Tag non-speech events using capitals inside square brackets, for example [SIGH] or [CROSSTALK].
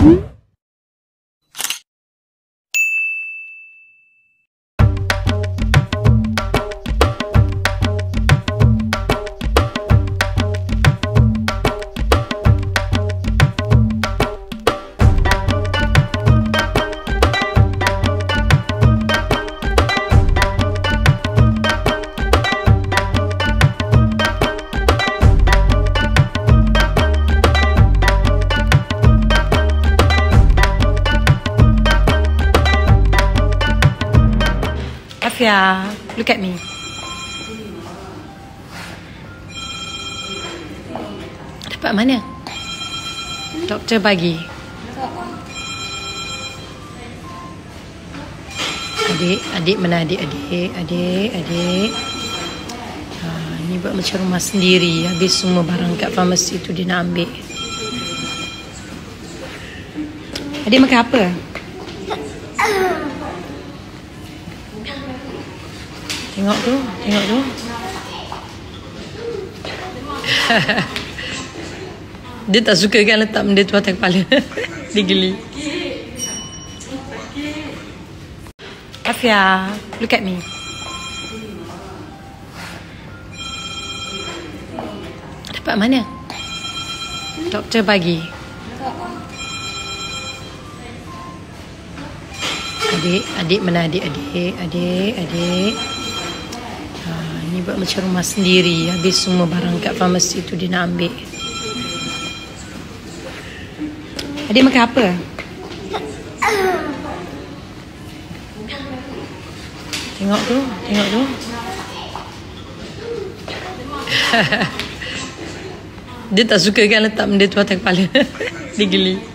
Mm-hmm. Afia, look at me. Dapat mana? Doktor bagi. Adik, adik mana adik, adik, adik, adik. Ha, ni buat macam rumah sendiri. Habis semua barang kat farmasi tu dia nak ambil. Adik makan apa? Tengok tu, tengok tu. [LAUGHS] Dia tak suka kan letak benda tu atas kepala. [LAUGHS] Dia geli. Afia, look at me. Dapat mana? Doktor bagi. Adik, adik mana adik, adik, adik, adik. Ni buat macam rumah sendiri. Habis semua barang kat farmasi tu dia nak ambil. Adik makan apa? Tengok tu, tengok tu. [LAUGHS] Dia tak suka kan letak benda tu atas kepala. [LAUGHS] Dia geli.